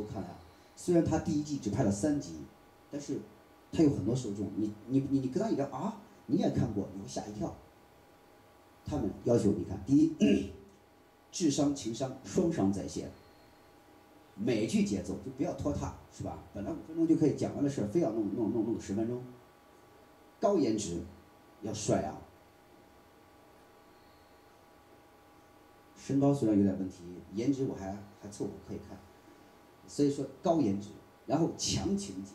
我看来，虽然他第一季只拍了三集，但是他有很多受众。你你你你跟他一聊啊，你也看过，你会吓一跳。他们要求你看，第一，智商情商双商在线，美剧节奏就不要拖沓，是吧？本来五分钟就可以讲完的事，非要弄弄弄弄十分钟。高颜值，要帅啊。身高虽然有点问题，颜值我还还凑合可以看。所以说高颜值，然后强情节，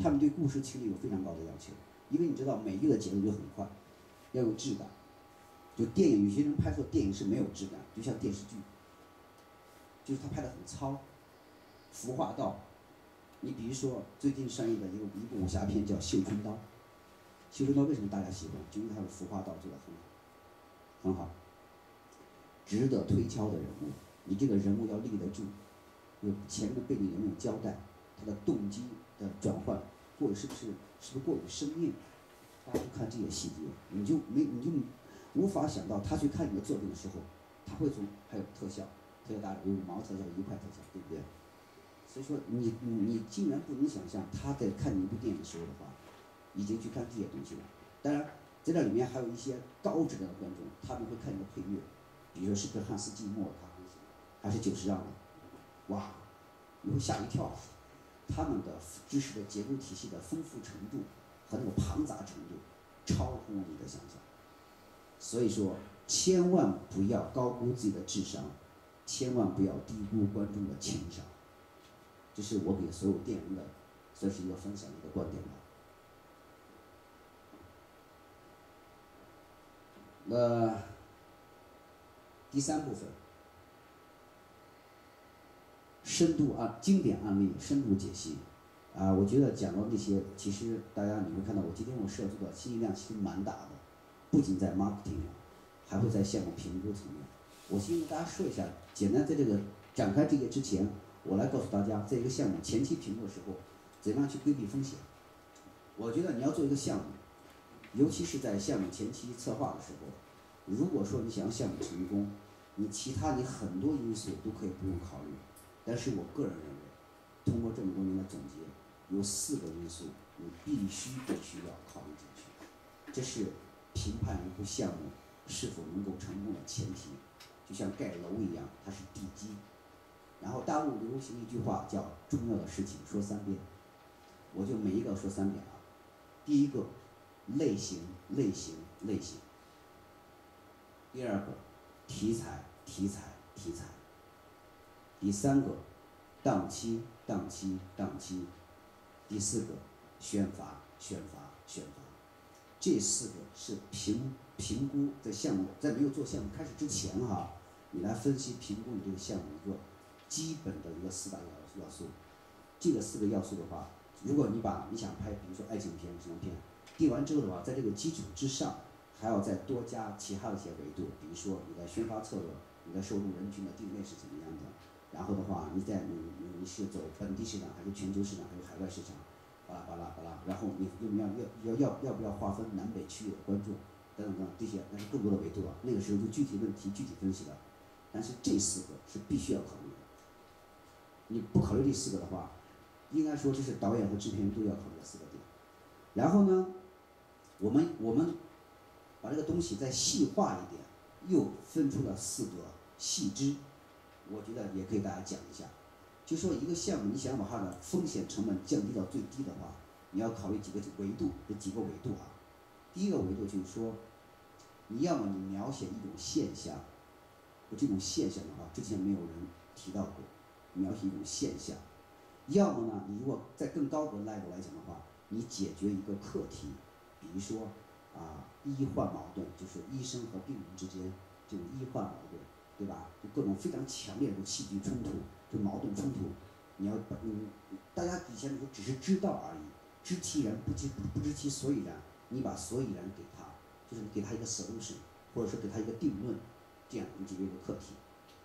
他们对故事情节有非常高的要求，因为你知道美剧的节奏就很快，要有质感。就电影，有些人拍出电影是没有质感，就像电视剧，就是他拍的很糙，服化道。你比如说最近上映的一个一部武侠片叫《绣春刀》，《绣春刀》为什么大家喜欢？就因为它的服化道做的很好，很好，值得推敲的人物，你这个人物要立得住。有前面的背景有没有交代？他的动机的转换或者是不是是不是过于生硬？大家去看这些细节，你就没你就无法想到他去看你的作品的时候，他会从还有特效，特效大有五毛特效、一块特效，对不对？所以说你你你竟然不能想象他在看你一部电影的时候的话，已经去看这些东西了。当然，在这里面还有一些高质量的观众，他们会看你的配乐，比如说是不是汉斯季默他还是久石让的。哇，你会吓一跳，他们的知识的结构体系的丰富程度和那个庞杂程度，超乎你的想象。所以说，千万不要高估自己的智商，千万不要低估观众的情商。这是我给所有电影的，算是一个分享的一个观点吧。那第三部分。深度啊，经典案例，深度解析，啊，我觉得讲到那些，其实大家你会看到，我今天我涉足的信息量其实蛮大的，不仅在 marketing，还会在项目评估层面。我先跟大家说一下，简单在这个展开这个之前，我来告诉大家，在一个项目前期评估的时候，怎么样去规避风险。我觉得你要做一个项目，尤其是在项目前期策划的时候，如果说你想要项目成功，你其他你很多因素都可以不用考虑。但是我个人认为，通过这么多年的总结，有四个因素你必须必须要考虑进去，这是评判一部项目是否能够成功的前提。就像盖楼一样，它是地基。然后大陆流行一句话叫“重要的事情说三遍”，我就每一个说三遍啊。第一个，类型类型类型。第二个，题材题材题材。第三个，档期档期档期，第四个，宣发宣发宣发，这四个是评评估在项目在没有做项目开始之前哈，你来分析评估你这个项目一个基本的一个四大要要素。这个四个要素的话，如果你把你想拍比如说爱情片什么片定完之后的话，在这个基础之上，还要再多加其他的一些维度，比如说你的宣发策略，你的受众人群的定位是怎么样的。然后的话，你在你你是走本地市场还是全球市场还是海外市场，巴拉巴拉巴拉。然后你要要要要要要不要划分南北区域的观众等等等这些，那是更多的维度了。那个时候就具体问题具体分析了。但是这四个是必须要考虑的。你不考虑这四个的话，应该说这是导演和制片人都要考虑的四个点。然后呢，我们我们把这个东西再细化一点，又分出了四个细枝。我觉得也可以大家讲一下，就说一个项目，你想把它的风险成本降低到最低的话，你要考虑几个维度，这几个维度啊。第一个维度就是说，你要么你描写一种现象，这种现象的话，之前没有人提到过，描写一种现象；要么呢，你如果在更高的 level 来讲的话，你解决一个课题，比如说啊，医患矛盾，就是医生和病人之间这种医患矛盾。对吧？就各种非常强烈的戏剧冲突，就矛盾冲突，你要嗯，大家以前的时候只是知道而已，知其然不知不知其所以然，你把所以然给他，就是给他一个 solution，或者说给他一个定论，这样你解决一个课题，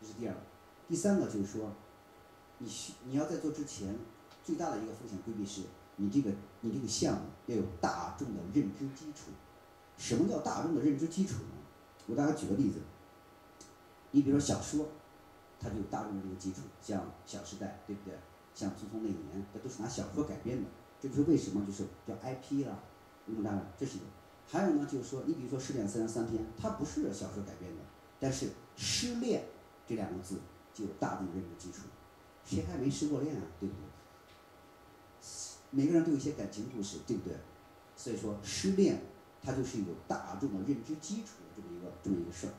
这是第二个。第三个就是说，你需你要在做之前，最大的一个风险规避是，你这个你这个项目要有大众的认知基础。什么叫大众的认知基础呢？我给大家举个例子。你比如说小说，它就有大众的这个基础，像《小时代》，对不对？像《匆匆那年》，这都是拿小说改编的。这就是为什么就是叫 IP 了，明白了？这是一个。还有呢，就是说，你比如说《失恋三三天》，它不是小说改编的，但是“失恋”这两个字就有大众认知基础。谁还没失过恋啊？对不对？每个人都有一些感情故事，对不对？所以说，失恋它就是有大众的认知基础的这么一个这么一个事儿。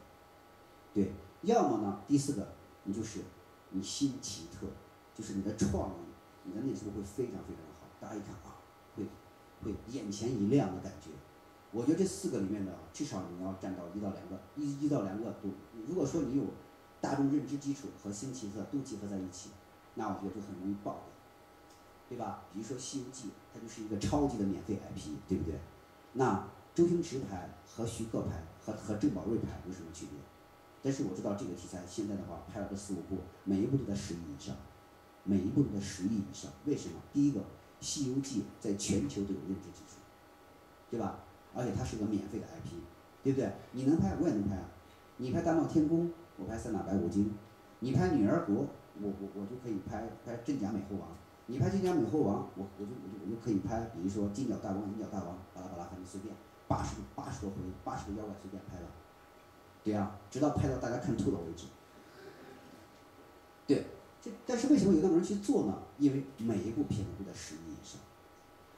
对，要么呢，第四个，你就是你新奇特，就是你的创意，你的内容会非常非常的好，大家一看啊，会会眼前一亮的感觉。我觉得这四个里面的，至少你要占到一到两个，一一到两个都。如果说你有大众认知基础和新奇特都结合在一起，那我觉得就很容易爆对吧？比如说《西游记》，它就是一个超级的免费 IP，对不对？那周星驰拍和徐克拍和和郑宝瑞拍有什么区别？但是我知道这个题材现在的话拍了个四五部，每一部都在十亿以上，每一部都在十亿以上。为什么？第一个，《西游记》在全球都有认知基础，对吧？而且它是个免费的 IP，对不对？你能拍，我也能拍啊。你拍《大闹天宫》，我拍《三打白骨精》；你拍《女儿国》，我我我就可以拍拍《真假美猴王》；你拍《真假美猴王》，我我就我就我就可以拍，比如说《金角大王》《银角大王》，巴拉巴拉，反正随便，八十八十多回，八十个妖怪随便拍了。对啊，直到拍到大家看吐了为止。对，这但是为什么有那么多人去做呢？因为每一部片子都在十亿以上，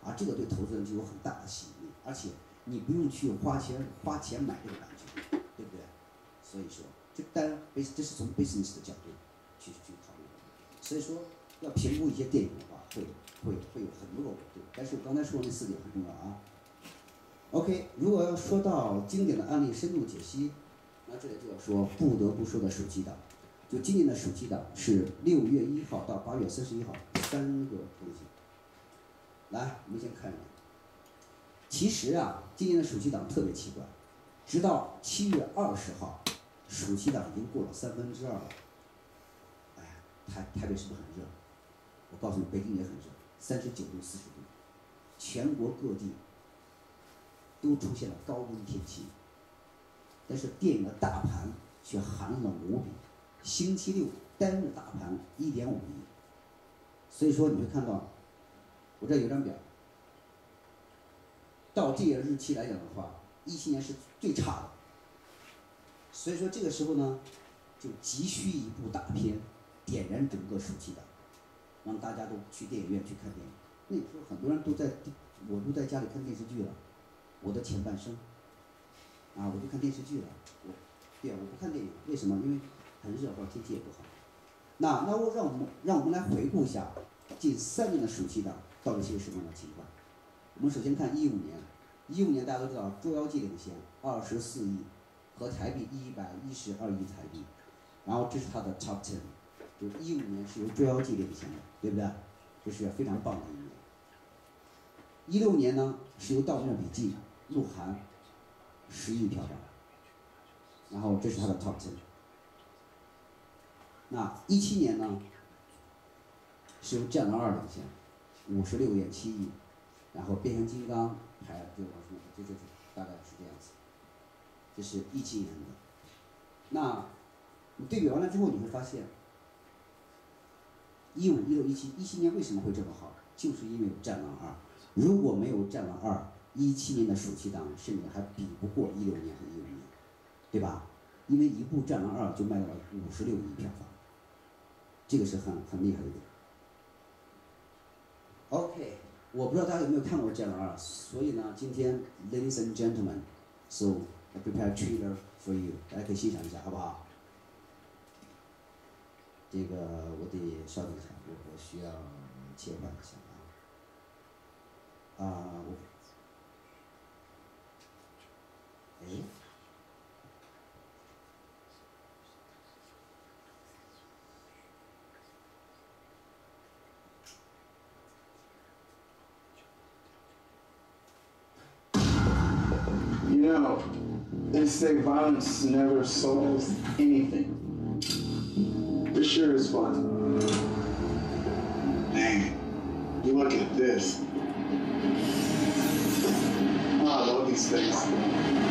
而，这个对投资人就有很大的吸引力，而且。你不用去花钱花钱买这个版权，对不对？所以说，这当然，这这是从 business 的角度去去考虑的。所以说，要评估一些电影的话，会会会有很多个维度。但是我刚才说的那四点很重要啊。OK，如果要说到经典的案例深度解析，那这里就要说不得不说的暑期档。就今年的暑期档是六月一号到八月三十一号三个东西。来，我们先看一眼。其实啊，今年的暑期档特别奇怪，直到七月二十号，暑期档已经过了三分之二了。哎，台台北是不是很热？我告诉你，北京也很热，三十九度、四十度，全国各地都出现了高温天气。但是电影的大盘却寒冷无比，星期六单日大盘一点五亿。所以说你会看到，我这有张表。到这个日期来讲的话，一七年是最差的，所以说这个时候呢，就急需一部大片，点燃整个暑期档，让大家都去电影院去看电影。那个时候很多人都在，我都在家里看电视剧了，我的前半生，啊，我就看电视剧了。我，对啊，我不看电影，为什么？因为很热或者天气也不好。那那我让我们让我们来回顾一下近三年的暑期档到底是个什么样的情况。我们首先看一五年，一五年大家都知道《捉妖记》领先二十四亿，和台币一百一十二亿台币，然后这是它的 top ten，就是一五年是由《捉妖记》领先的，对不对？这是非常棒的一年。一六年呢是由《盗墓笔记》鹿晗十亿票房，然后这是它的 top ten。那一七年呢是由《战狼二》领先，五十六点七亿。然后变形金刚拍就往什么，就就就大概是这样子。这是一七年的，那你对比完了之后，你会发现，一五、一六、一七，一七年为什么会这么好？就是因为《战狼二》，如果没有《战狼二》，一七年的暑期档甚至还比不过一六年和一五年，对吧？因为一部《战狼二》就卖到了五十六亿票房，这个是很很厉害的点。OK。我不知道大家有没有看过《战狼二》，所以呢，今天，ladies and gentlemen，so I prepare a trailer for you，大家可以欣赏一下，好不好？这个我得稍等一下，我我需要切换一下啊。啊，我，哎。know, they say violence never solves anything. This sure is fun. Man, you look at this. Oh, I love these things.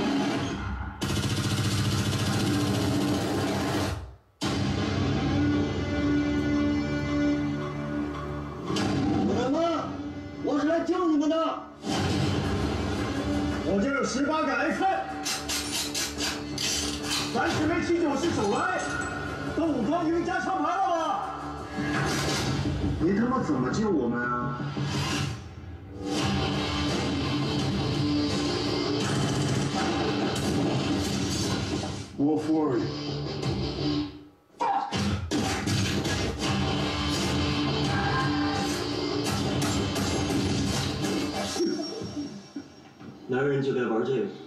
男人就该玩这个。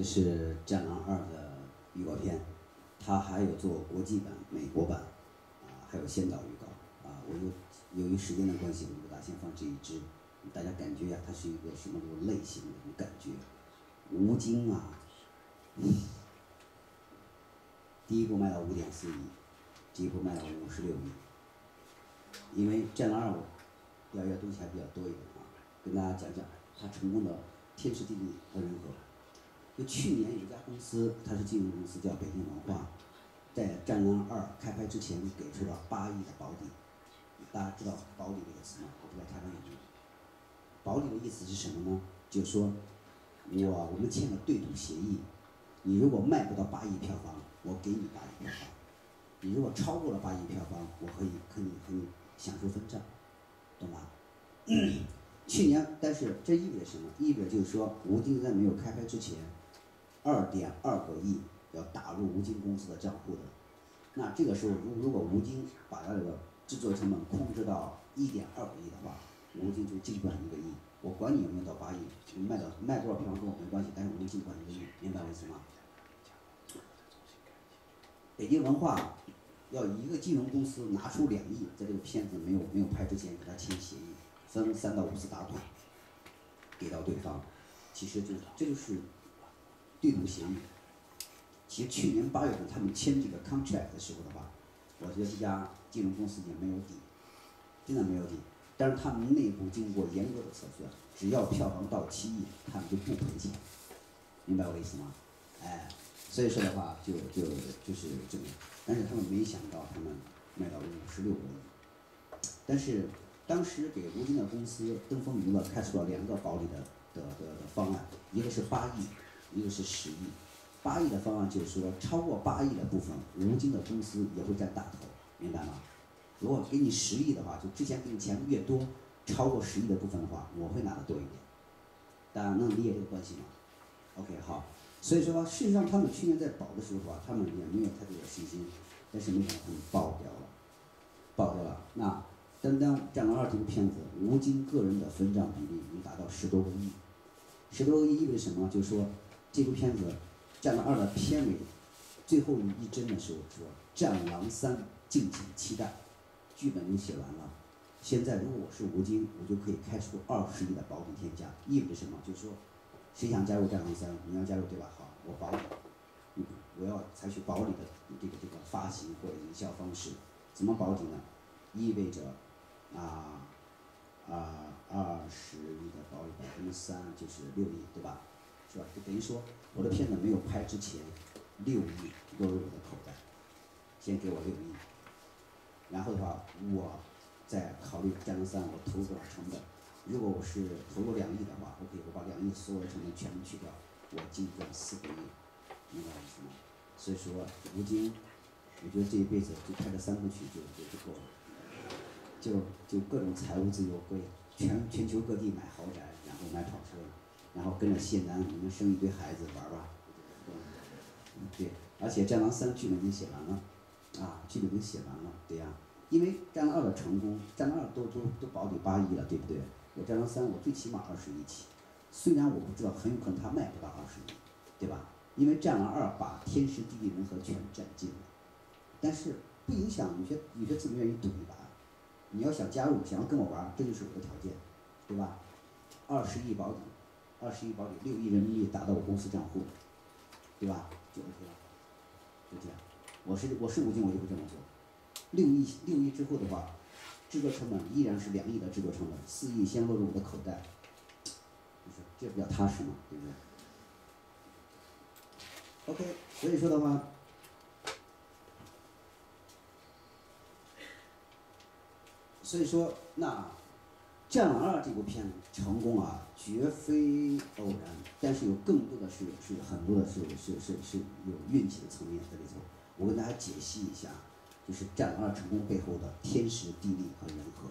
这是《战狼二》的预告片，它还有做国际版、美国版，啊，还有先导预告，啊，我由由于时间的关系，我就给大家先放这一支，大家感觉呀、它是一个什么种类型的感觉？吴京啊，第一部卖到五点四亿，第一部卖到五十六亿，因为《战狼二》要要东西还比较多一点啊，跟大家讲讲它成功的天时地利和人和。就去年有一家公司，它是金融公司，叫北京文化，在《战狼二》开拍之前给出了八亿的保底。大家知道保底这个词吗？我不知道台湾有没有。保底的意思是什么呢？就是说，我我们签了对赌协议，你如果卖不到八亿票房，我给你八亿票房；你如果超过了八亿票房，我可以可以和你享受分账，懂吧？去年，但是这意味着什么？意味着就是说，吴京在没有开拍之前，二点二个亿要打入吴京公司的账户的。那这个时候，如如果吴京把他这个制作成本控制到一点二个亿的话，吴京就净赚一个亿。我管你有没有到八亿，你卖到卖多少票房跟我没关系，但是我能净赚一个亿，明白我意思吗？北京文化要一个金融公司拿出两亿，在这个片子没有没有拍之前给他签协议，分三到五次打款，给到对方，其实就这就是对赌协议。其实去年八月份他们签这个 contract 的时候的话，我觉得这家金融公司也没有底，真的没有底。但是他们内部经过严格的测算，只要票房到七亿，他们就不赔钱，明白我的意思吗？哎，所以说的话就就就是这个。但是他们没想到他们卖到五十六个亿，但是当时给吴京的公司登峰娱乐开出了两个保底的的的的方案，一个是八亿，一个是十亿。八亿的方案就是说，超过八亿的部分，吴京的公司也会占大头，明白吗？如果给你十亿的话，就之前给你钱越多，超过十亿的部分的话，我会拿的多一点。大家能理解这个关系吗？OK，好。所以说，事实上他们去年在保的时候啊，他们也没有太多的信心，但是没想到爆掉了，爆掉了。那单单《战狼二》这部片子，吴京个人的分账比例已经达到十多个亿，十多个亿意味着什么？就是说，这部片子《战狼二》的片尾最后一帧的时候说“战狼三，敬请期待”，剧本已经写完了。现在如果我是吴京，我就可以开出二十亿的保底天价，意味着什么？就是说，谁想加入战狼三？你要加入对吧？好，我保你，我要采取保底的这个这个发行或者营销方式，怎么保底呢？意味着啊啊二十亿的保底百分之三就是六亿，对吧？是吧？就等于说我的片子没有拍之前，六亿落入我的口袋，先给我六亿，然后的话我再考虑战狼三我投入多少成本。如果我是投入两亿的话，OK，我把两亿所有的成本全部去掉，我净赚四个亿，明白我意思吗？所以说吴京，我觉得这一辈子就拍这三部曲就就就够了，就就各种财务自由，各全全球各地买豪宅，然后买跑车，然后跟着谢楠你们生一堆孩子玩玩，嗯对，而且《战狼三》剧本已经写完了，啊，剧本已经写完了，对呀、因为战狼二的成功，战狼二都都都保底八亿了，对不对？我战狼三我最起码二十亿起，虽然我不知道，很有可能它卖不到二十亿，对吧？因为战狼二把天时地利人和全占尽了，但是不影响有些有些资本愿意赌一把。你要想加入，想要跟我玩儿，这就是我的条件，对吧？二十亿保底，二十亿保底，六亿人民币打到我公司账户，对吧？就 OK 了，就这样。我是我是吴京，我就会这么做。六亿六亿之后的话，制作成本依然是两亿的制作成本，四亿先落入我的口袋，就是这比较踏实嘛，对不对？OK，所以说的话。所以说，那《战狼二》这部片子成功啊，绝非偶然，但是有更多的是是很多的是是是是有运气的层面在里头。我跟大家解析一下，就是《战狼二》成功背后的天时地利和人和。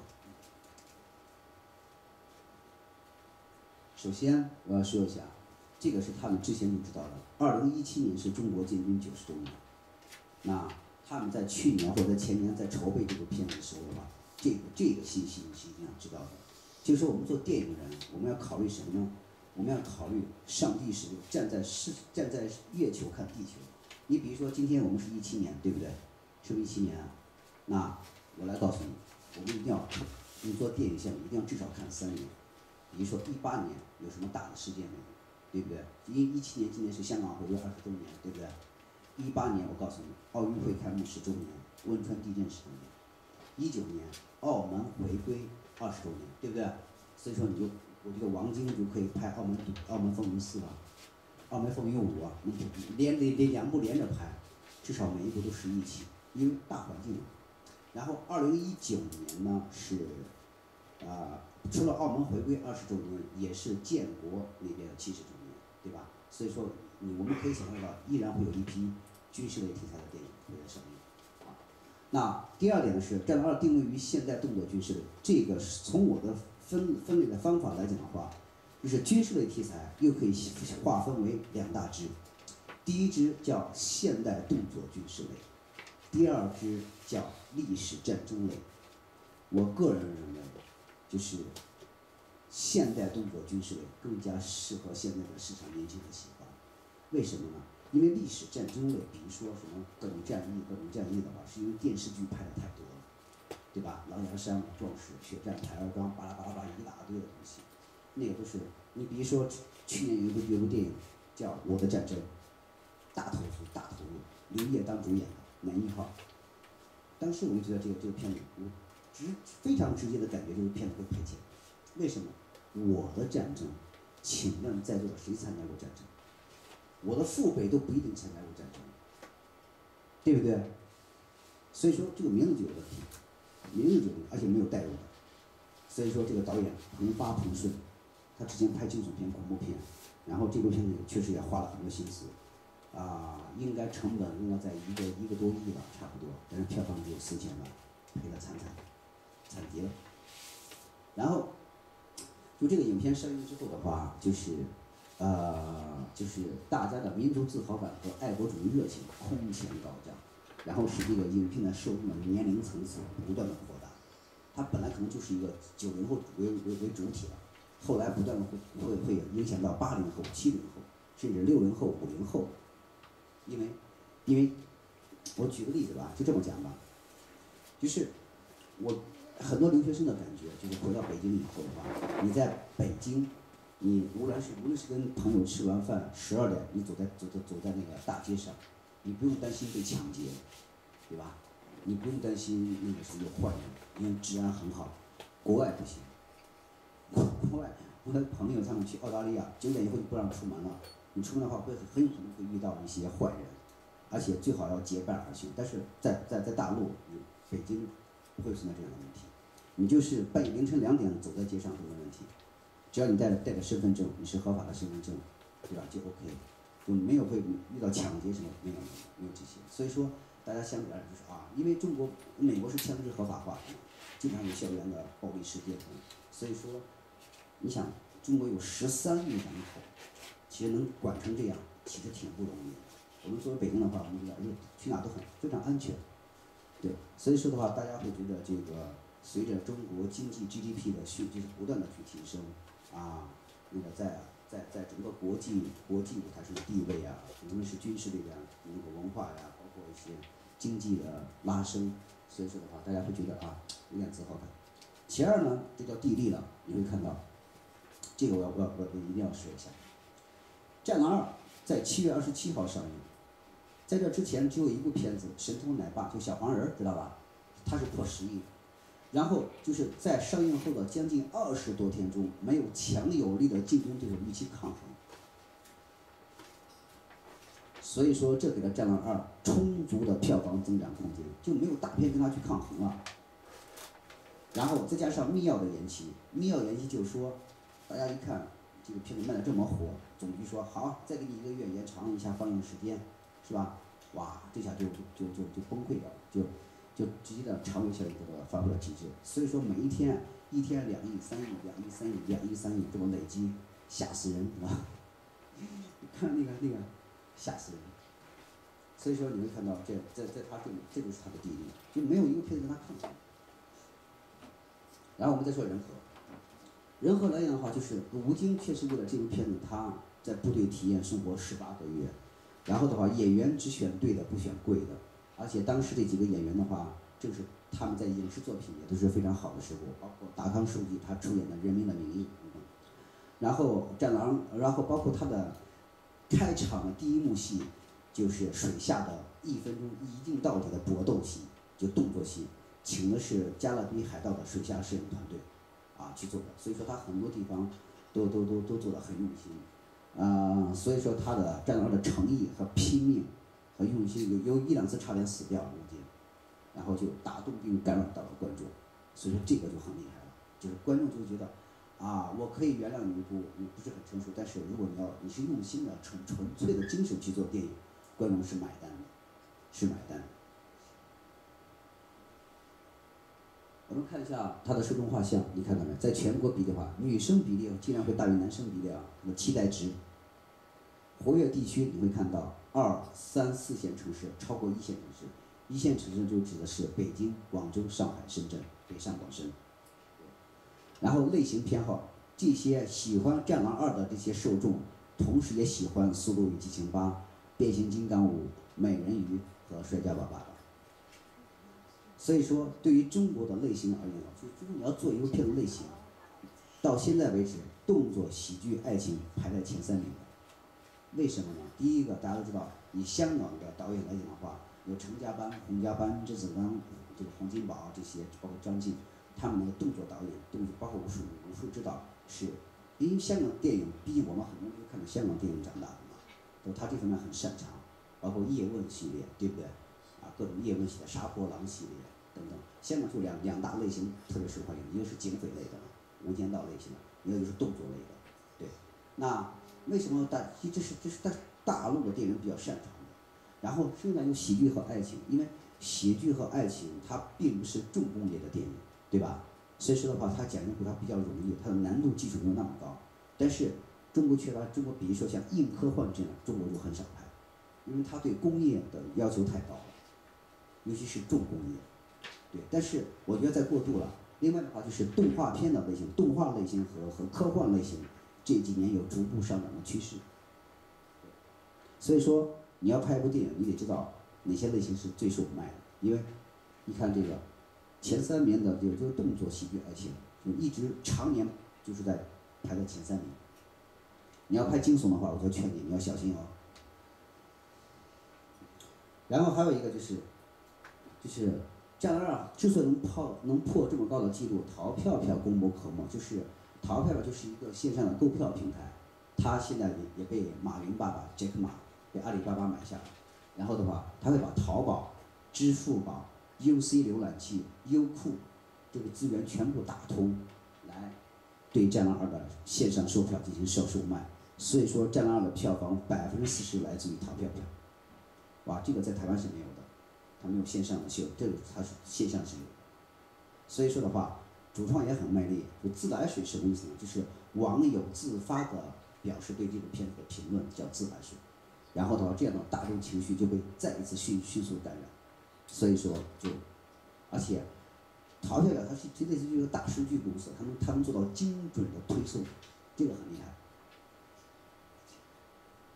首先，我要说一下，这个是他们之前就知道的。二零一七年是中国建军九十周年，那他们在去年或者在前年在筹备这部片子的时候的话。这个这个信息你是一定要知道的，就是我们做电影人，我们要考虑什么呢？我们要考虑上帝是站在是站在月球看地球。你比如说今天我们是一七年，对不对？是不是一七年啊？那我来告诉你，我们一定要，你做电影项目一定要至少看三年。比如说一八年有什么大的事件没有？对不对？一一七年今年是香港回归二十周年，对不对？一八年我告诉你，奥运会开幕十周年，汶川地震十周年。一九年。澳门回归二十周年，对不对？所以说你就，我觉得王晶就可以拍《澳门赌澳门风云四》了，《澳门风云五》啊，连连连两部连着拍，至少每一部都十亿起，因为大环境。然后二零一九年呢是，啊，除了澳门回归二十周年，也是建国那边的七十周年，对吧？所以说，你我们可以想象到，依然会有一批军事类题材的电影会在上映。那第二点呢是《战狼二》定位于现代动作军事类，这个是从我的分分类的方法来讲的话，就是军事类题材又可以划分为两大支，第一支叫现代动作军事类，第二支叫历史战争类。我个人认为，就是现代动作军事类更加适合现在的市场年轻人喜欢，为什么呢？因为历史战争类，比如说什么各种战役、各种战役的话，是因为电视剧拍的太多了，对吧？狼牙山、壮士、血战台儿庄，巴拉巴拉巴拉一大堆的东西，那个都是你比如说去年有一部有部电影叫《我的战争》，大投资、大投入，刘烨当主演的《男一号》，当时我就觉得这个这个片子，我直非常直接的感觉就是片子会赔钱，为什么？我的战争，请问在座的谁参加过战争？我的父辈都不一定参加过战争，对不对？所以说这个名字就有问题，名字就有而且没有代入感。所以说这个导演彭发彭顺，他之前拍惊悚片、恐怖片，然后这部片子确实也花了很多心思，啊，应该成本应该在一个一个多亿吧，差不多，但是票房只有四千万，赔的惨惨，惨极了。然后，就这个影片上映之后的话，就是。呃，就是大家的民族自豪感和爱国主义热情空前高涨，然后使这个影片的受众的年龄层次不断的扩大。它本来可能就是一个九零后为为为主体的，后来不断的会会会影响到八零后、七零后，甚至六零后、五零后。因为，因为，我举个例子吧，就这么讲吧，就是我很多留学生的感觉，就是回到北京以后的话，你在北京。你无论是无论是跟朋友吃完饭十二点，你走在走在走在那个大街上，你不用担心被抢劫，对吧？你不用担心那个是有坏人，因为治安很好。国外不行，国国外我的朋友他们去澳大利亚，九点以后就不让出门了。你出门的话会很有可能会遇到一些坏人，而且最好要结伴而行。但是在在在大陆，你北京不会存在这样的问题。你就是半夜凌晨两点走在街上都没问题。只要你带着带着身份证，你是合法的身份证，对吧？就 OK，就没有会遇到抢劫什么，没有没有这些。所以说，大家相比来说就是啊，因为中国、美国是枪支合法化，经常有校园的暴力事件，所以说，你想中国有十三亿人口，其实能管成这样，其实挺不容易的。我们作为北京的话，我们觉得哎，去哪都很非常安全，对，所以说的话，大家会觉得这个随着中国经济 GDP 的迅就是不断的去提升，啊，那个在在在整个国际国际舞台上的地位啊，无论是军事力量、那个文化呀，包括一些经济的拉升，所以说的话，大家会觉得啊，有点自豪感。其二呢，这叫地利了，你会看到，这个我要我要我我一定要说一下，《战狼二》在七月二十七号上映。在这之前只有一部片子《神偷奶爸》，就小黄人儿，知道吧？它是破十亿，然后就是在上映后的将近二十多天中，没有强有力的竞争对手与其抗衡，所以说这给了《战狼二》充足的票房增长空间，就没有大片跟它去抗衡了。然后再加上密钥的延期，密钥延期就是说，大家一看这个片子卖的这么火，总局说好，再给你一个月延长一下放映时间。是吧？哇，这下就就就就崩溃了，就就直接的长尾效应这个发挥了极致。所以说每一天一天两亿三亿两亿三亿两亿三亿这么累积，吓死人，是吧？看那个那个，吓死人。所以说你会看到这在在他这里，这就是他的地利，就没有一个片子跟他抗衡。然后我们再说人和，人和来讲的话，就是吴京确实为了这部片子，他在部队体验生活十八个月。然后的话，演员只选对的，不选贵的。而且当时这几个演员的话，正是他们在影视作品也都是非常好的时候，包括达康书记他出演的《人民的名义》。然后《战狼》，然后包括他的开场的第一幕戏，就是水下的一分钟一镜到底的搏斗戏，就动作戏，请的是《加勒比海盗》的水下摄影团队，啊去做的。所以说他很多地方都都都都做得很用心。嗯，所以说他的战狼的诚意和拼命和用心，有有一两次差点死掉了，已经，然后就打动并感染到了观众，所以说这个就很厉害了，就是观众就觉得，啊，我可以原谅你一部你不是很成熟，但是如果你要你是用心的纯纯粹的精神去做电影，观众是买单的，是买单的。我们看一下他的受众画像，你看到没？在全国比的话，女生比例竟然会大于男生比例啊。那么期待值，活跃地区你会看到二三四线城市超过一线城市，一线城市就指的是北京、广州、上海、深圳、北上广深。然后类型偏好，这些喜欢《战狼二》的这些受众，同时也喜欢《速度与激情八》、《变形金刚五》、《美人鱼》和《摔跤吧，爸爸》。所以说，对于中国的类型而言，就就是你要做一个片子类型，到现在为止，动作、喜剧、爱情排在前三名。为什么呢？第一个，大家都知道，以香港的导演来讲的话，有成家班、洪家班、甄子丹、这个洪金宝这些，包括张晋，他们的动作导演，动作包括武术武术指导，是因为香港电影，毕竟我们很多人都看着香港电影长大的嘛，都他这方面很擅长，包括叶问系列，对不对？啊，各种叶问系列、杀破狼系列。等等，香港就两两大类型特别受欢迎，一个是警匪类的，无间道类型的，一个就是动作类的，对。那为什么大？这是这是大大陆的电影比较擅长的。然后剩下有喜剧和爱情，因为喜剧和爱情它并不是重工业的电影，对吧？所以说的话，它讲故它比较容易，它的难度基础没有那么高。但是中国缺乏中国，比如说像硬科幻这样，中国就很少拍，因为它对工业的要求太高了，尤其是重工业。对，但是我觉得在过渡了。另外的话，就是动画片的类型，动画类型和和科幻类型这几年有逐步上涨的趋势。所以说，你要拍一部电影，你得知道哪些类型是最受卖的。因为你看这个前三名的，就就动作、喜剧、爱情，就一直常年就是在排在前三名。你要拍惊悚的话，我就劝你你要小心哦。然后还有一个就是，就是。战狼二之所以能破能破这么高的记录，淘票票功不可没。就是淘票票就是一个线上的购票平台，它现在也也被马云爸爸杰克马被阿里巴巴买下了。然后的话，他会把淘宝、支付宝、UC 浏览器、优酷这个资源全部打通，来对战狼二的线上售票进行销售卖。所以说，战狼二的票房百分之四十来自于淘票票。哇，这个在台湾是没有的。他没有线上的秀，这个他是线上是有的。所以说的话，主创也很卖力。就自来水什么意思呢？就是网友自发的表示对这部片子的评论，叫自来水。然后的话，这样的大众情绪就被再一次迅迅速感染。所以说，就而且淘票表它是真的是一个大数据公司，它能它能做到精准的推送，这个很厉害。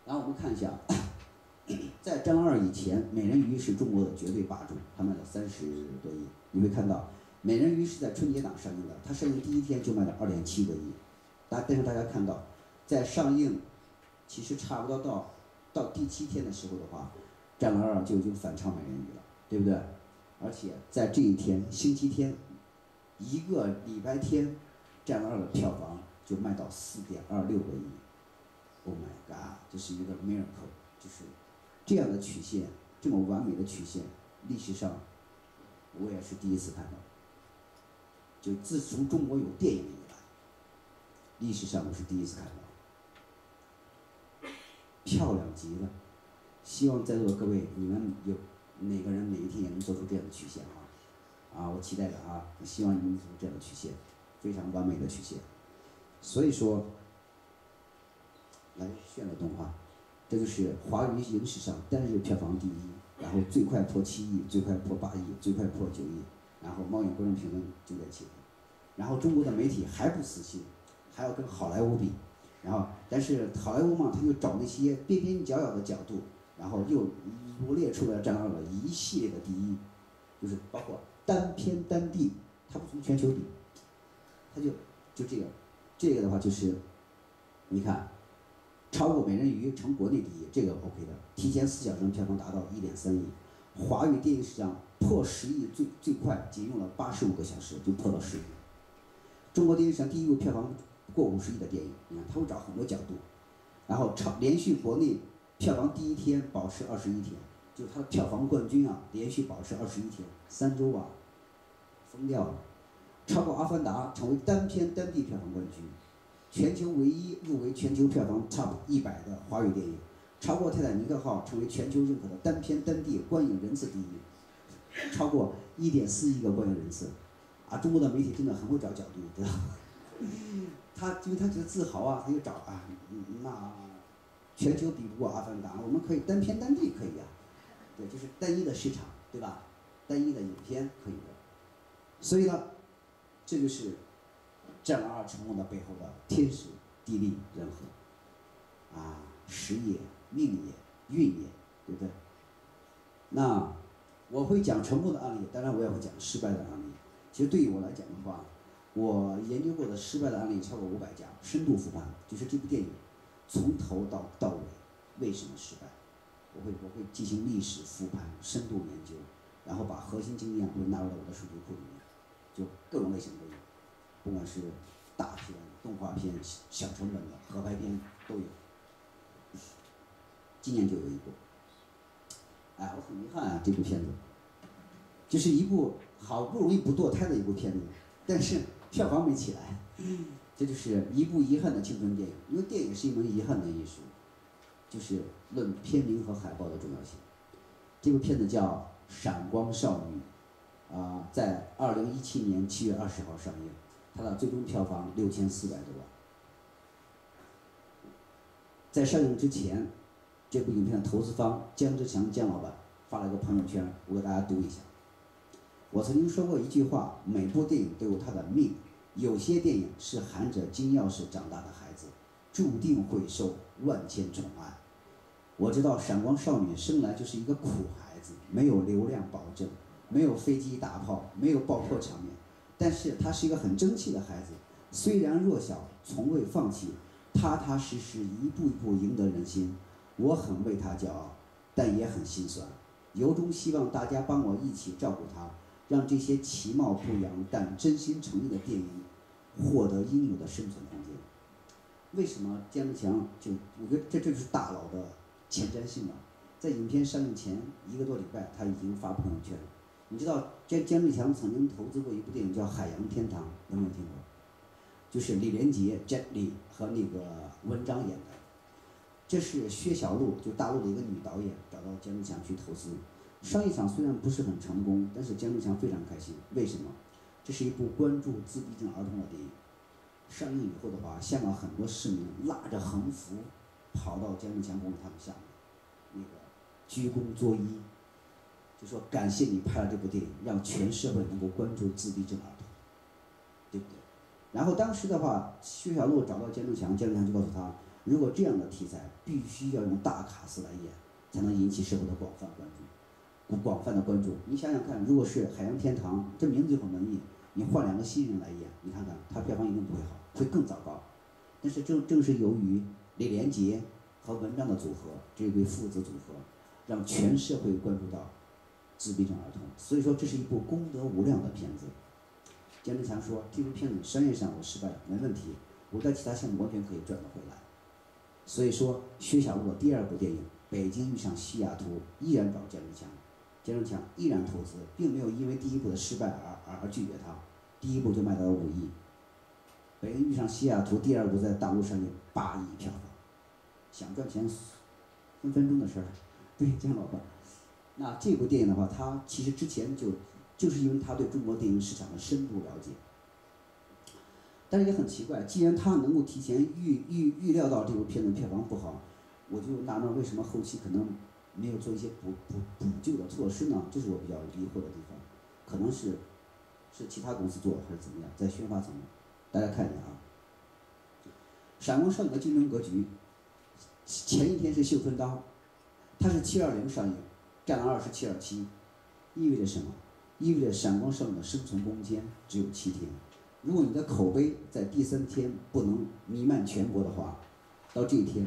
然后我们看一下，在《战狼二》以前，《美人鱼》是中国的绝对霸主，它卖了三十多亿。你会看到，《美人鱼》是在春节档上映的，它上映第一天就卖了二点七个亿。大但是大家看到，在上映其实差不多到到第七天的时候的话，《战狼二》就已经反超《美人鱼》了，对不对？而且在这一天，星期天，一个礼拜天，《战狼二》的票房就卖到四点二六个亿。Oh my god！这是一个 miracle，就是这样的曲线，这么完美的曲线，历史上我也是第一次看到。就自从中国有电影以来，历史上我是第一次看到。漂亮极了，希望在座的各位，你们有哪个人哪一天也能做出这样的曲线啊？啊，我期待着啊！希望你们做出这样的曲线，非常完美的曲线。所以说。来炫了动画，这就是华语影史上单日票房第一，然后最快破七亿，最快破八亿，最快破九亿，然后猫眼观众评论就在起，然后中国的媒体还不死心，还要跟好莱坞比，然后但是好莱坞嘛，他就找那些边边角角的角度，然后又罗列出了这样的一系列的第一，就是包括单片单地，他不从全球比，他就就这个，这个的话就是，你看。超过《美人鱼》成国内第一，这个 OK 的。提前四小时票房达到一点三亿，华语电影史上破十亿最最快，仅用了八十五个小时就破了十亿。中国电影史上第一部票房过五十亿的电影，你看他会找很多角度，然后超连续国内票房第一天保持二十一天，就它的票房冠军啊，连续保持二十一天，三周啊，疯掉了，超过《阿凡达》成为单片单地票房冠军。全球唯一入围全球票房 TOP 一百的华语电影，超过《泰坦尼克号》成为全球认可的单片单地观影人次第一，超过一点四亿个观影人次，啊，中国的媒体真的很会找角度，知道吗？他因为他觉得自豪啊，他就找啊，那全球比不过《阿凡达》，我们可以单片单地可以啊，对，就是单一的市场，对吧？单一的影片可以的，所以呢，这就是。战狼二成功的背后的天时、地利、人和，啊，时也、命也、运也，对不对？那我会讲成功的案例，当然我也会讲失败的案例。其实对于我来讲的话，我研究过的失败的案例超过五百家，深度复盘，就是这部电影从头到到尾为什么失败，我会我会进行历史复盘、深度研究，然后把核心经验会纳入到我的数据库里面，就各种类型都有。不管是大片、动画片、小成本的合拍片都有。今年就有一部，哎，我很遗憾啊，这部片子，就是一部好不容易不堕胎的一部片子，但是票房没起来，这就是一部遗憾的青春电影。因为电影是一门遗憾的艺术，就是论片名和海报的重要性。这部片子叫《闪光少女》，啊，在二零一七年七月二十号上映。它的最终票房六千四百多万。在上映之前，这部影片的投资方姜志强姜老板发了一个朋友圈，我给大家读一下。我曾经说过一句话：每部电影都有它的命，有些电影是含着金钥匙长大的孩子，注定会受万千宠爱。我知道《闪光少女》生来就是一个苦孩子，没有流量保证，没有飞机大炮，没有爆破场面。但是他是一个很争气的孩子，虽然弱小，从未放弃，踏踏实实一步一步赢得人心。我很为他骄傲，但也很心酸，由衷希望大家帮我一起照顾他，让这些其貌不扬但真心诚意的电影获得应有的生存空间。为什么姜志强就？我觉得这这就是大佬的前瞻性了。在影片上映前一个多礼拜，他已经发朋友圈。你知道姜姜志强曾经投资过一部电影叫《海洋天堂》，有没有听过？就是李连杰、Jet Li 和那个文章演的。这是薛晓路，就大陆的一个女导演，找到姜志强去投资。商业上虽然不是很成功，但是姜志强非常开心。为什么？这是一部关注自闭症儿童的电影。上映以后的话，香港很多市民拉着横幅跑到姜志强公司他们下面，那个鞠躬作揖。就说感谢你拍了这部电影，让全社会能够关注自闭症儿童，对不对？然后当时的话，薛晓路找到姜志强，姜志强就告诉他，如果这样的题材必须要用大卡司来演，才能引起社会的广泛关注，广泛的关注。你想想看，如果是《海洋天堂》，这名字就很文艺，你换两个新人来演，你看看他票房一定不会好，会更糟糕。但是正正是由于李连杰和文章的组合，这对父子组合，让全社会关注到自闭症儿童，所以说这是一部功德无量的片子。姜志强说：“这部片子商业上我失败了，没问题，我在其他项目完全可以赚得回来。”所以说，薛晓路的第二部电影《北京遇上西雅图》依然找姜志强，姜志强依然投资，并没有因为第一部的失败而而而拒绝他，第一部就卖到了五亿。《北京遇上西雅图》第二部在大陆上映八亿票房，想赚钱分分钟的事儿。对，姜老板。那这部电影的话，他其实之前就就是因为他对中国电影市场的深度了解。但是也很奇怪，既然他能够提前预预预料到这部片子票房不好，我就纳闷为什么后期可能没有做一些补补补救的措施呢？这是我比较疑惑的地方，可能是是其他公司做还是怎么样，在宣发层面，大家看一下啊。闪光少女的竞争格局，前一天是绣春刀，它是七二零上映，战狼二是七二七，意味着什么？意味着闪光少女的生存空间只有七天。如果你的口碑在第三天不能弥漫全国的话，到这一天，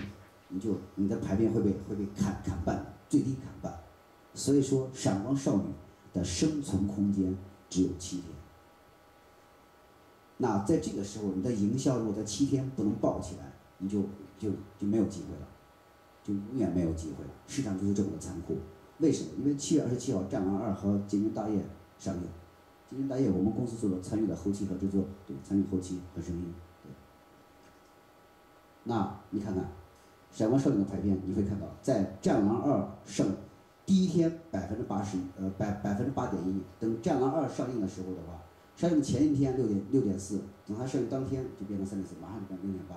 你就你的排片会被会被砍砍半，最低砍半。所以说，闪光少女的生存空间只有七天。那在这个时候，你的营销如果在七天不能爆起来，你就就就没有机会了，就永远没有机会了。市场就是这么的残酷。为什么？因为七月二十七号，《战狼二》和《金陵大业》上映。今天大业，我们公司做了参与了后期和制作，对，参与后期和声音，对。那你看看，《闪光少女》的排片，你会看到，在《战狼二》上第一天百分之八十，呃，百百分之八点一。等《战狼二》上映的时候的话，上映前一天六点六点四，等它上映当天就变成三点四，马上就变六点八。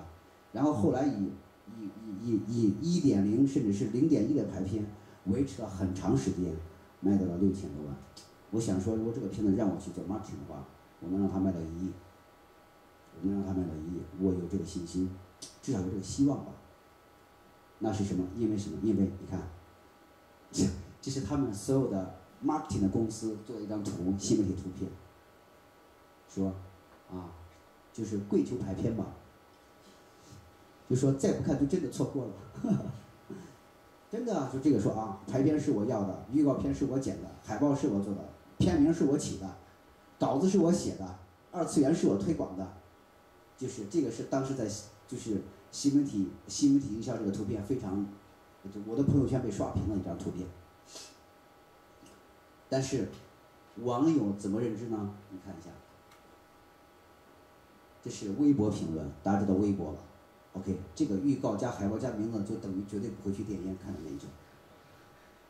然后后来以以以以以一点零甚至是零点一的排片维持了很长时间，卖到了六千多万。我想说，如果这个片子让我去做 marketing 的话，我能让它卖到一亿，我能让它卖到一亿，我有这个信心，至少有这个希望吧。那是什么？因为什么？因为你看，这这是他们所有的 marketing 的公司做的一张图，新媒体图片，说啊，就是跪求排片吧，就说再不看就真的错过了。真的就这个说啊，排片是我要的，预告片是我剪的，海报是我做的。片名是我起的，稿子是我写的，二次元是我推广的，就是这个是当时在就是新媒体新媒体营销这个图片非常，我的朋友圈被刷屏了一张图片。但是网友怎么认知呢？你看一下，这是微博评论，大家知道微博吧？OK，这个预告加海报加名字就等于绝对不会去电影院看的那种。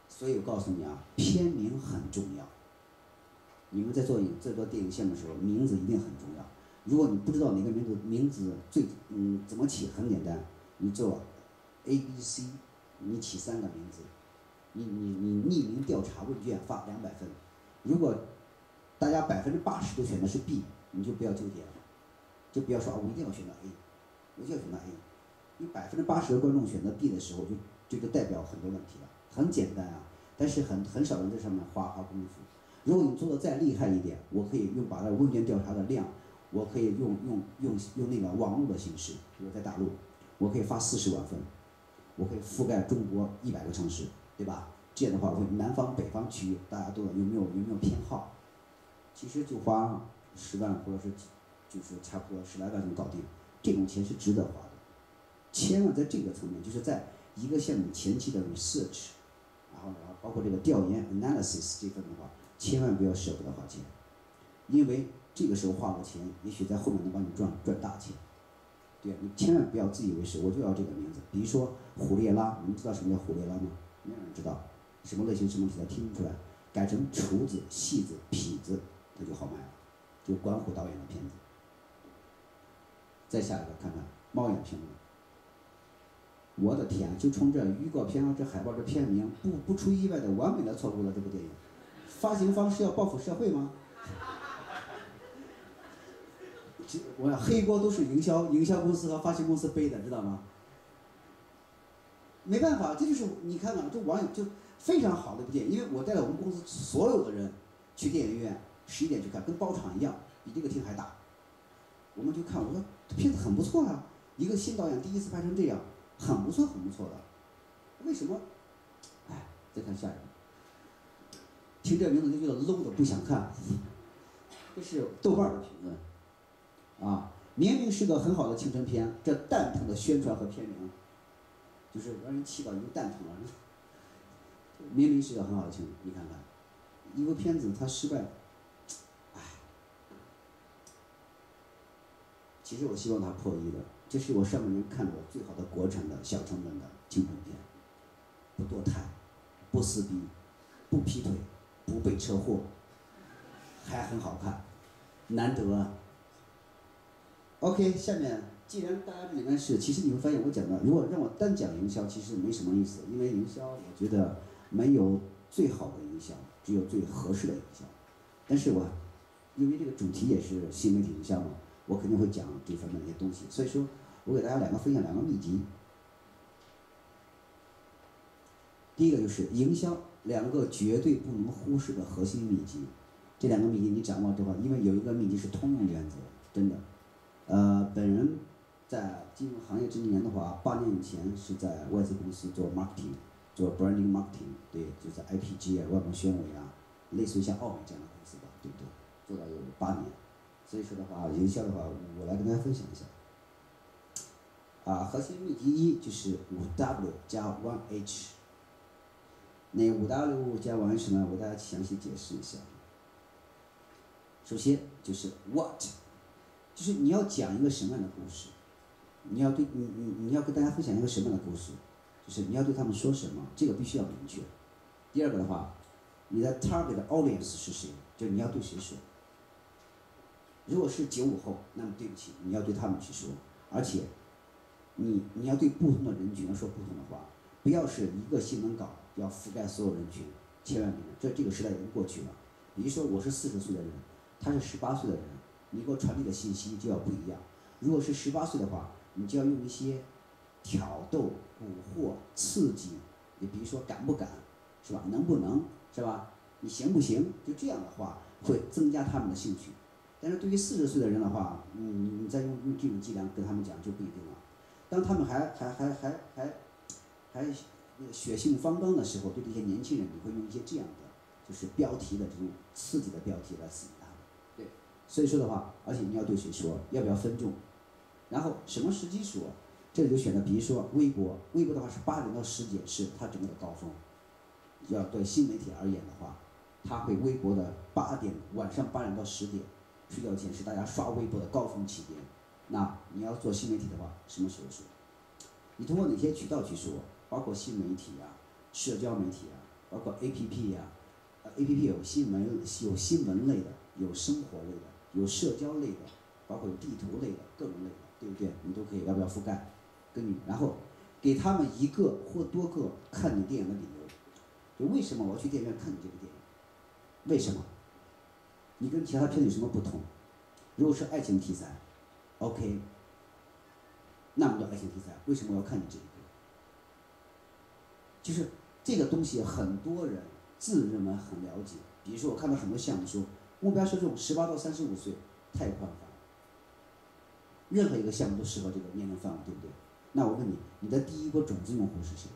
所以我告诉你啊，片名很重要。你们在做影在做电影项目的时候，名字一定很重要。如果你不知道哪个名字名字最嗯怎么起，很简单，你做 A B C，你起三个名字，你你你匿名调查问卷发两百分。如果大家百分之八十都选的是 B，你就不要纠结了，就不要说啊我一定要选择 A，我就要选择 A。你百分之八十的观众选择 B 的时候，就这就代表很多问题了。很简单啊，但是很很少人在上面花花功夫。如果你做的再厉害一点，我可以用把那问卷调查的量，我可以用用用用那个网络的形式，比如在大陆，我可以发四十万份，我可以覆盖中国一百个城市，对吧？这样的话，我南方、北方区域大家都有没有有没有偏好？其实就花十万或者是就是差不多十来万就搞定，这种钱是值得花的。千万在这个层面，就是在一个项目前期的 research，然后然后包括这个调研 analysis 这份的话。千万不要舍不得花钱，因为这个时候花了钱，也许在后面能帮你赚赚大钱。对你千万不要自以为是，我就要这个名字。比如说虎列拉，你们知道什么叫虎列拉吗？没有人知道。什么类型什么题材听不出来，改成厨子、戏子、痞子，那就好卖了。就关虎导演的片子。再下一个看看猫眼评论。我的天，就冲这预告片、这海报、这片名，不不出意外的完美的错过了这部电影。发行方是要报复社会吗？这我黑锅都是营销营销公司和发行公司背的，知道吗？没办法，这就是你看看，这网友就非常好的一部电影，因为我带了我们公司所有的人去电影院，十一点去看，跟包场一样，比这个厅还大。我们就看，我说片子很不错啊，一个新导演第一次拍成这样，很不错，很不错的。为什么？哎，再看下一个，听这名字就觉得 low 的不想看。这是豆瓣的评论，啊，明明是个很好的青春片，这蛋疼的宣传和片名，就是让人气到已经蛋疼了。明明是个很好的青春，你看看，一部片子它失败，唉。其实我希望它破亿的，这是我上半年看过最好的国产的小成本的青春片，不堕胎，不撕逼，不劈腿，不被车祸，还很好看，难得。OK，下面既然大家这里面是，其实你会发现我讲的，如果让我单讲营销，其实没什么意思，因为营销我觉得没有最好的营销，只有最合适的营销。但是我因为这个主题也是新媒体营销嘛，我肯定会讲这方面的一些东西。所以说我给大家两个分享两个秘籍。第一个就是营销两个绝对不能忽视的核心秘籍，这两个秘籍你掌握之后，因为有一个秘籍是通用原则，真的。呃，本人在进入行业这几年的话，八年以前是在外资公司做 marketing，做 branding marketing，对，就在 IPG 啊、外贸宣委啊，类似于像奥美这样的公司吧，对不对？做了有八年，所以说的话，营销的话，我来跟大家分享一下。啊，核心秘籍一就是五 W 加 One H。那五 W 加 One H 呢，我给大家详细解释一下。首先就是 What。就是你要讲一个什么样的故事，你要对你你你要跟大家分享一个什么样的故事，就是你要对他们说什么，这个必须要明确。第二个的话，你的 target audience 是谁，就是你要对谁说。如果是九五后，那么对不起，你要对他们去说，而且，你你要对不同的人群要说不同的话，不要是一个新闻稿要覆盖所有人群，千万别这这个时代已经过去了。比如说我是四十岁的人，他是十八岁的人。你给我传递的信息就要不一样。如果是十八岁的话，你就要用一些挑逗、蛊惑、刺激，你比如说敢不敢，是吧？能不能，是吧？你行不行？就这样的话，会增加他们的兴趣。但是对于四十岁的人的话，嗯，你再用用这种伎俩跟他们讲就不一定了。当他们还还还还还还血性方刚的时候，对这些年轻人，你会用一些这样的，就是标题的这种刺激的标题来刺激。所以说的话，而且你要对谁说，要不要分众，然后什么时机说，这里就选择，比如说微博，微博的话是八点到十点是它整个的高峰，要对新媒体而言的话，它会微博的八点晚上八点到十点，睡觉前是大家刷微博的高峰期间，那你要做新媒体的话，什么时候说？你通过哪些渠道去说？包括新媒体啊，社交媒体啊，包括 A P P 呀，呃 A P P 有新闻有新闻类的，有生活类的。有社交类的，包括有地图类的，各种类的，对不对？你都可以要不要覆盖？跟你，然后给他们一个或多个看你电影的理由，就为什么我要去电影院看你这部电影？为什么？你跟其他片子有什么不同？如果是爱情题材，OK，那么多爱情题材，为什么我要看你这一部？就是这个东西，很多人自认为很了解。比如说，我看到很多项目说。目标受众十八到三十五岁，太宽泛了。任何一个项目都适合这个年龄范围，对不对？那我问你，你的第一波种子用户是谁？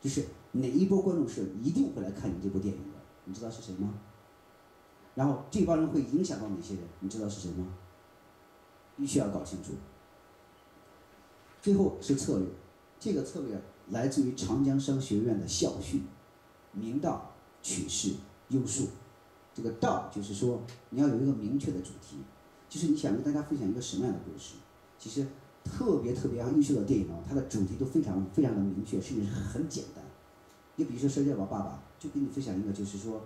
就是哪一波观众是一定会来看你这部电影的？你知道是谁吗？然后这帮人会影响到哪些人？你知道是谁吗？必须要搞清楚。最后是策略，这个策略来自于长江商学院的校训：明道、取势、优术。这个道就是说，你要有一个明确的主题，就是你想跟大家分享一个什么样的故事。其实特别特别优秀的电影啊，它的主题都非常非常的明确，甚至是很简单。你比如说《摔跤吧，爸爸》，就跟你分享一个，就是说，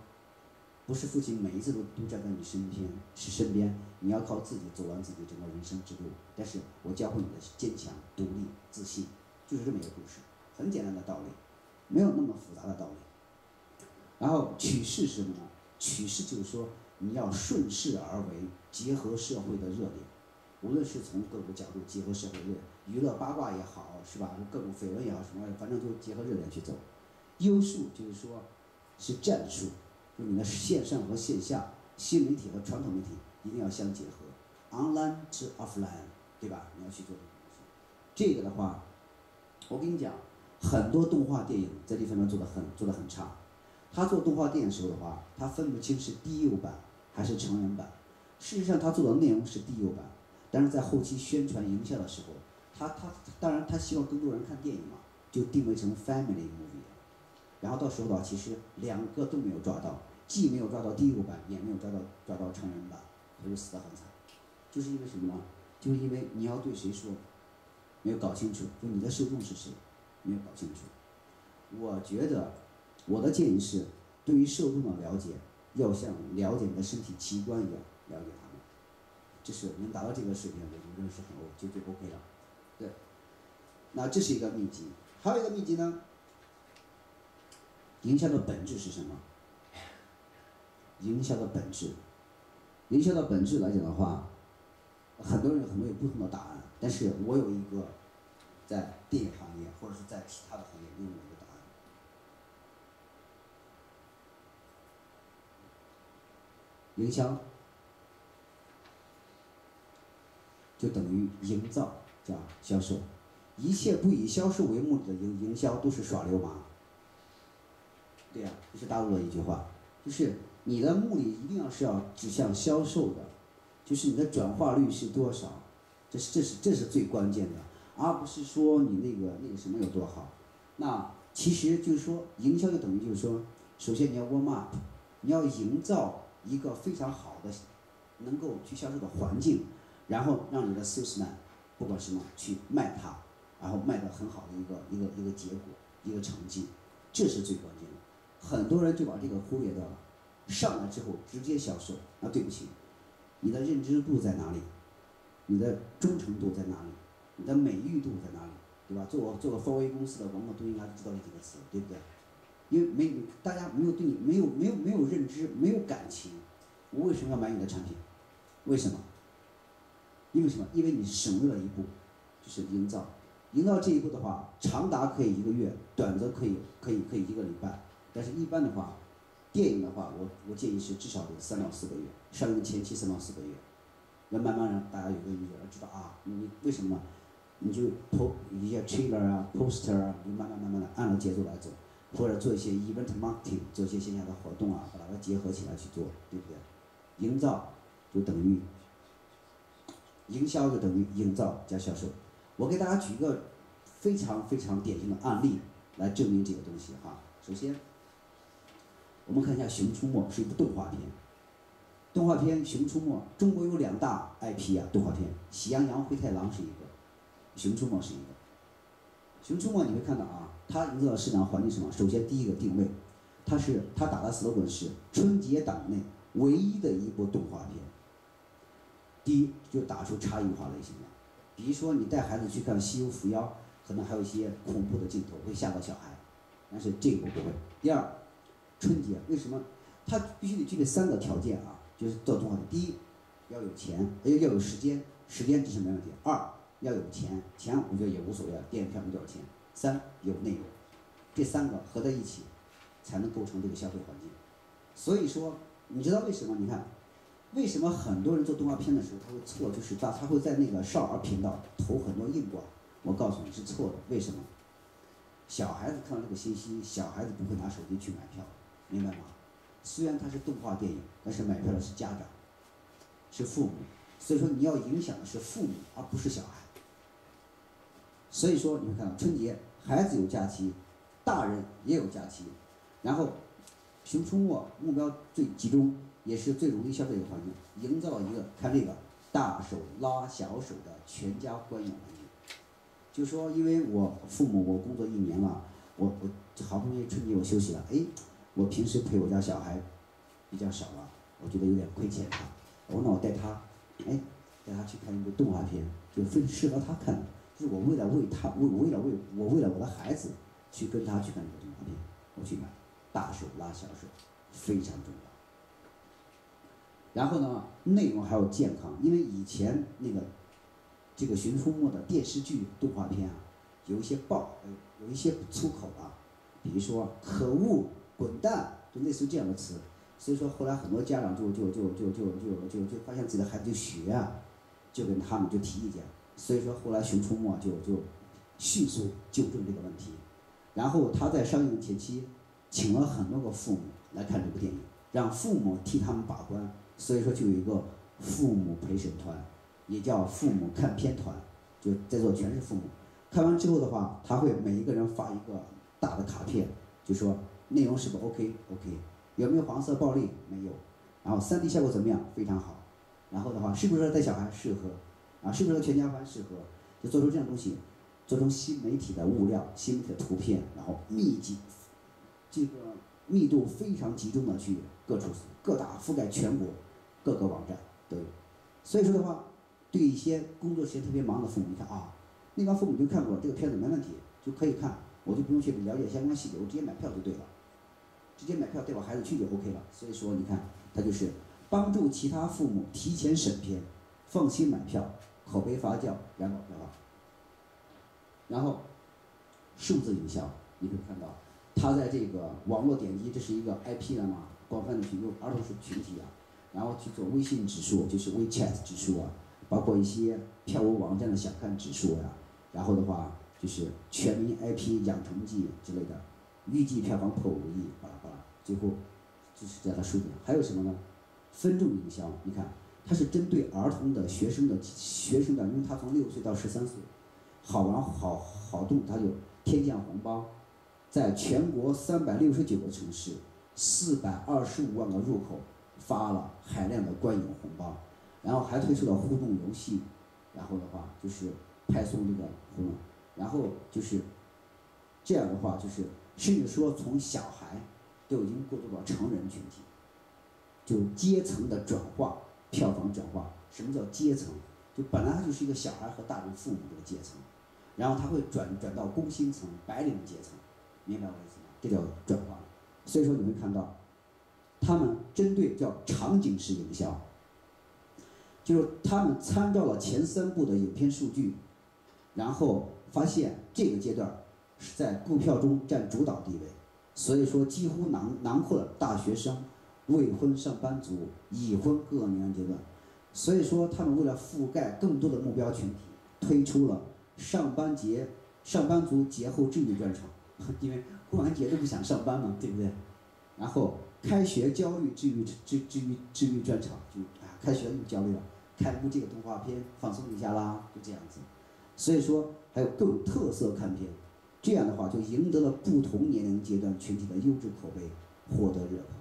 不是父亲每一次都都站在你身边，是身边，你要靠自己走完自己整个人生之路。但是我教会你的坚强、独立、自信，就是这么一个故事，很简单的道理，没有那么复杂的道理。然后趋势是什么呢？趋势就是说你要顺势而为，结合社会的热点，无论是从各个角度结合社会热点，娱乐八卦也好，是吧？各种绯闻也好，什么反正都结合热点去走。优术就是说，是战术，就你的线上和线下，新媒体和传统媒体一定要相结合，online 至 offline，对吧？你要去做这个东西。这个的话，我跟你讲，很多动画电影在这方面做的很做的很差。他做动画电影的时候的话，他分不清是低幼版还是成人版。事实上，他做的内容是低幼版，但是在后期宣传营销的时候，他他当然他希望更多人看电影嘛，就定位成 family movie。然后到时候的话，其实两个都没有抓到，既没有抓到低幼版，也没有抓到抓到成人版，他就死得很惨。就是因为什么呢？就是因为你要对谁说，没有搞清楚，就你的受众是谁，没有搞清楚。我觉得我的建议是，对于受众的了解，要像了解你的身体器官一样了解他们。就是能达到这个水平，我觉得是很 O 就就 OK 了。对，那这是一个秘籍，还有一个秘籍呢。营销的本质是什么？营销的本质，营销的本质来讲的话，很多人可能有不同的答案，但是我有一个在电影行业或者是在其他的行业拥有一个答案。营销就等于营造加销售，一切不以销售为目的的营营销都是耍流氓。对呀，这是大陆的一句话，就是你的目的一定要是要指向销售的，就是你的转化率是多少，这是这是这是最关键的，而不是说你那个那个什么有多好。那其实就是说，营销就等于就是说，首先你要 warm up，你要营造一个非常好的能够去销售的环境，然后让你的 salesman 不管什么去卖它，然后卖的很好的一个一个一个结果一个成绩，这是最关键的。很多人就把这个忽略掉了，上来之后直接销售，那对不起，你的认知度在哪里？你的忠诚度在哪里？你的美誉度在哪里？对吧？做做个华为公司的，往往都应该知道这几个词，对不对？因为没大家没有对你没有没有没有认知，没有感情，我为什么要买你的产品？为什么？因为什么？因为你省略了一步，就是营造。营造这一步的话，长达可以一个月，短则可以可以可以一个礼拜。但是，一般的话，电影的话，我我建议是至少得三到四个月，上映前期三到四个月，要慢慢让大家有个理解，知道啊，你为什么？你就 po 一些 trailer 啊，poster 啊，你慢慢慢慢的按照节奏来走，或者做一些 event marketing，做一些线下的活动啊，把它结合起来去做，对不对？营造就等于营销就等于营造加销售。我给大家举一个非常非常典型的案例来证明这个东西哈。首先。我们看一下《熊出没》是一部动画片。动画片《熊出没》，中国有两大 IP 啊，动画片，《喜羊羊灰太狼》是一个，《熊出没》是一个。《熊出没》你会看到啊，它营造的市场环境是什么？首先第一个定位，它是它打的 slogan 是春节档内唯一的一部动画片。第一就打出差异化类型了，比如说你带孩子去看《西游伏妖》，可能还有一些恐怖的镜头会吓到小孩，但是这个不会。第二。春节为什么？它必须得具备三个条件啊，就是做动画片。第一，要有钱，要要有时间，时间这是没问题。二，要有钱，钱我觉得也无所谓，电影票没多少钱。三，有内容，这三个合在一起，才能构成这个消费环境。所以说，你知道为什么？你看，为什么很多人做动画片的时候他会错？就是他他会在那个少儿频道投很多硬广。我告诉你是错的，为什么？小孩子看到这个信息，小孩子不会拿手机去买票。明白吗？虽然它是动画电影，但是买票的是家长，是父母，所以说你要影响的是父母，而不是小孩。所以说你会看到春节孩子有假期，大人也有假期，然后《熊出没》目标最集中，也是最容易消费的环境，营造一个看这个大手拉小手的全家观影环境。就说因为我父母我工作一年了，我我好不容易春节我休息了，哎。我平时陪我家小孩比较少了，我觉得有点亏欠他。我说那我带他，哎，带他去看一部动画片，就非适合他看的。就是我为了为他，为为了为我为了我的孩子去跟他去看这个动画片，我去买《大手拉小手，非常重要。然后呢，内容还要健康，因为以前那个这个《寻出没》的电视剧动画片啊，有一些爆，有有一些粗口啊，比如说“可恶”“滚蛋”，就类似这样的词。所以说后来很多家长就就就就就就就就发现自己的孩子就学啊，就跟他们就提意见。所以说后来《熊出没》就就迅速纠正这个问题。然后他在上映前期，请了很多个父母来看这部电影，让父母替他们把关。所以说就有一个父母陪审团，也叫父母看片团，就在座全是父母。看完之后的话，他会每一个人发一个大的卡片，就说内容是不 OK，OK，有没有黄色暴力？没有。然后 3D 效果怎么样？非常好。然后的话，是不是带小孩适合？啊，是不是全家欢适合？就做出这样东西，做成新媒体的物料、新媒体的图片，然后密集，这个密度非常集中的去各处各大覆盖全国。各个网站都有，所以说的话，对一些工作时间特别忙的父母，你看啊，那帮父母就看过这个片子没问题，就可以看，我就不用去了解相关细节，我直接买票就对了，直接买票带我孩子去就 OK 了。所以说你看，它就是帮助其他父母提前审片，放心买票，口碑发酵，然后票房。然后数字营销，你可以看到，它在这个网络点击，这是一个 IP 的嘛，广泛的群众儿童群体啊。然后去做微信指数，就是 WeChat 指数啊，包括一些票务网站的想看指数呀。然后的话就是全民 IP 养成记之类的，预计票房破五亿，巴拉巴拉。最后就是在它数据还有什么呢？分众营销，你看它是针对儿童的学生的学生的，因为他从六岁到十三岁，好玩好好动，他就天降红包，在全国三百六十九个城市，四百二十五万个入口。发了海量的观影红包，然后还推出了互动游戏，然后的话就是派送这个互动，然后就是这样的话就是，甚至说从小孩都已经过渡到成人群体，就阶层的转化，票房转化。什么叫阶层？就本来他就是一个小孩和大人父母这个阶层，然后他会转转到工薪层、白领阶层，明白我意思吗？这叫转化。所以说你会看到。他们针对叫场景式营销，就是他们参照了前三部的影片数据，然后发现这个阶段是在购票中占主导地位，所以说几乎囊囊括了大学生、未婚上班族、已婚各个年龄阶段，所以说他们为了覆盖更多的目标群体，推出了上班节、上班族节后治愈专场，因为过完节都不想上班嘛，对不对？然后。开学焦虑治愈治治愈治愈专场，就啊，开学又焦虑了，看部这个动画片放松一下啦，就这样子。所以说还有更有特色看片，这样的话就赢得了不同年龄阶段群体的优质口碑，获得热捧。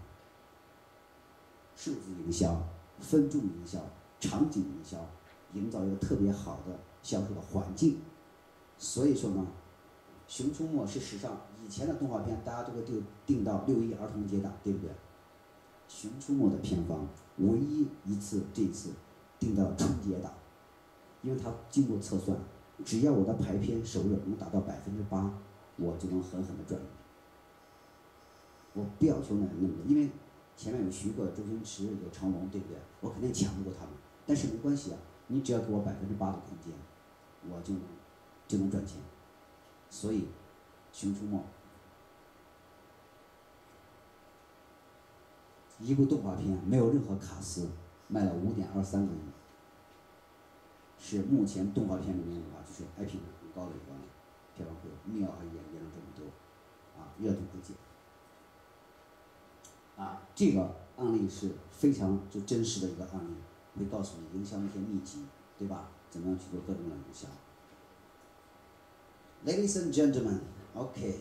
数字营销、分众营销、场景营销，营造一个特别好的销售的环境。所以说呢。《熊出没》是史上以前的动画片，大家都会定定到六一儿童节档，对不对？《熊出没》的片方唯一一次这次定到春节档，因为它经过测算，只要我的排片首日能达到百分之八，我就能狠狠的赚。我不要求那那么多，因为前面有徐克、周星驰、有成龙，对不对？我肯定抢不过他们，但是没关系啊，你只要给我百分之八的空间，我就能就能赚钱。所以，《熊出没》一部动画片没有任何卡司，卖了五点二三个亿，是目前动画片里面的话，就是 IP 很高的一个票房会，妙而演演了这么多，啊，热度不减。啊，这个案例是非常就真实的一个案例，会告诉你营销一些秘籍，对吧？怎么样去做各种的营销？Ladies and gentlemen, OK。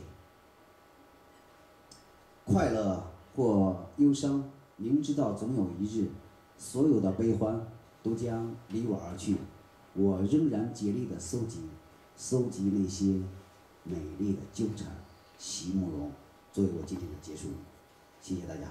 快乐或忧伤，明知道总有一日，所有的悲欢都将离我而去，我仍然竭力的搜集，搜集那些美丽的纠缠。席慕容，作为我今天的结束，谢谢大家。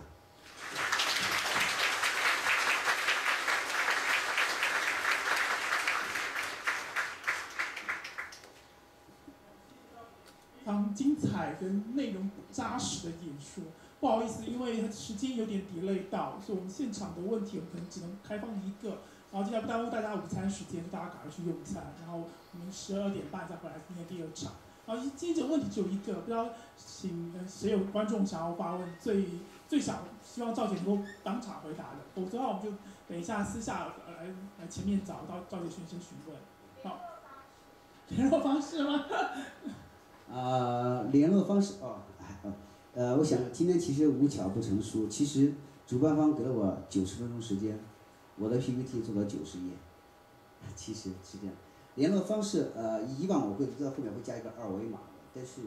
非常精彩跟内容扎实的演说。不好意思，因为时间有点 delay 到，所以我们现场的问题我们可能只能开放一个。然后接下来不耽误大家午餐时间，大家赶快去用餐。然后我们十二点半再回来今天第二场。然后今天这个问题只有一个，不知道请谁有观众想要发问，最最想希望赵姐能够当场回答的，否则的话我们就等一下私下来来前面找到赵姐先生询问。好，联络方式吗？啊，联络方式哦，呃，我想今天其实无巧不成书，其实主办方给了我九十分钟时间，我的 PPT 做了九十页，其实是这样。联络方式，呃，以往我会知道后面会加一个二维码，但是，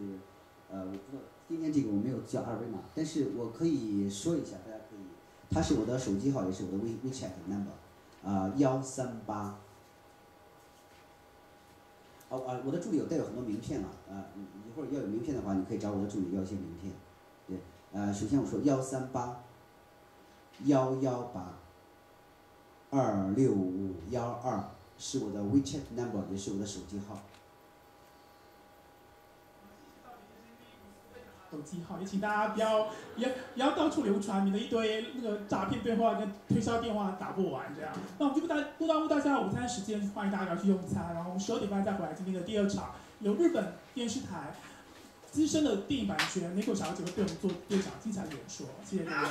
呃，我不知道今天这个我没有加二维码，但是我可以说一下，大家可以，它是我的手机号，也是我的 We WeChat number，啊，幺三八。哦啊，我的助理有带有很多名片了，啊，一会儿要有名片的话，你可以找我的助理要一些名片，对，呃，首先我说幺三八，幺幺八，二六五幺二是我的 WeChat number，也是我的手机号。手机号，也请大家不要，不要不要到处流传，免得一堆那个诈骗电话跟推销电话打不完这样。那我们就不耽不耽误大家午餐时间，欢迎大家去用餐，然后我们十二点半再回来今天的第二场，由日本电视台资深的电影版权 Nico 小姐会对我们做第二场精彩的演说，谢谢大家。